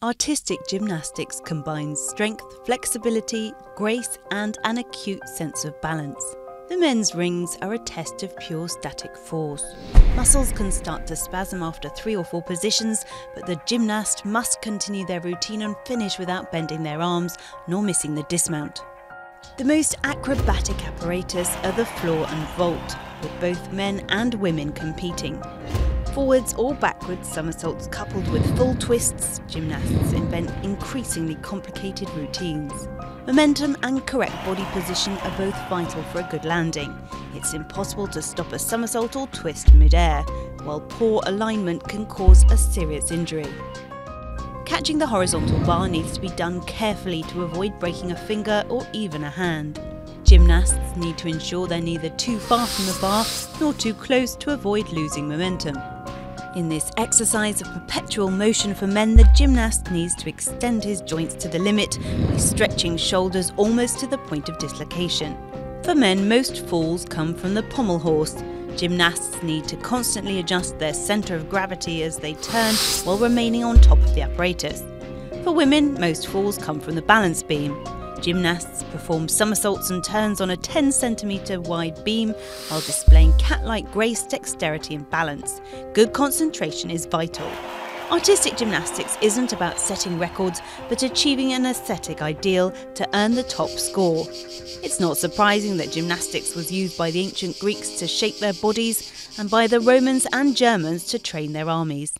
Artistic gymnastics combines strength, flexibility, grace, and an acute sense of balance. The men's rings are a test of pure static force. Muscles can start to spasm after three or four positions, but the gymnast must continue their routine and finish without bending their arms nor missing the dismount. The most acrobatic apparatus are the floor and vault, with both men and women competing. Forwards or backwards somersaults coupled with full twists, gymnasts invent increasingly complicated routines. Momentum and correct body position are both vital for a good landing. It's impossible to stop a somersault or twist mid-air, while poor alignment can cause a serious injury. Catching the horizontal bar needs to be done carefully to avoid breaking a finger or even a hand. Gymnasts need to ensure they're neither too far from the bar nor too close to avoid losing momentum. In this exercise of perpetual motion for men, the gymnast needs to extend his joints to the limit by stretching shoulders almost to the point of dislocation. For men, most falls come from the pommel horse. Gymnasts need to constantly adjust their centre of gravity as they turn while remaining on top of the apparatus. For women, most falls come from the balance beam. Gymnasts perform somersaults and turns on a 10 centimetre wide beam while displaying cat like grace, dexterity, and balance. Good concentration is vital. Artistic gymnastics isn't about setting records, but achieving an aesthetic ideal to earn the top score. It's not surprising that gymnastics was used by the ancient Greeks to shape their bodies and by the Romans and Germans to train their armies.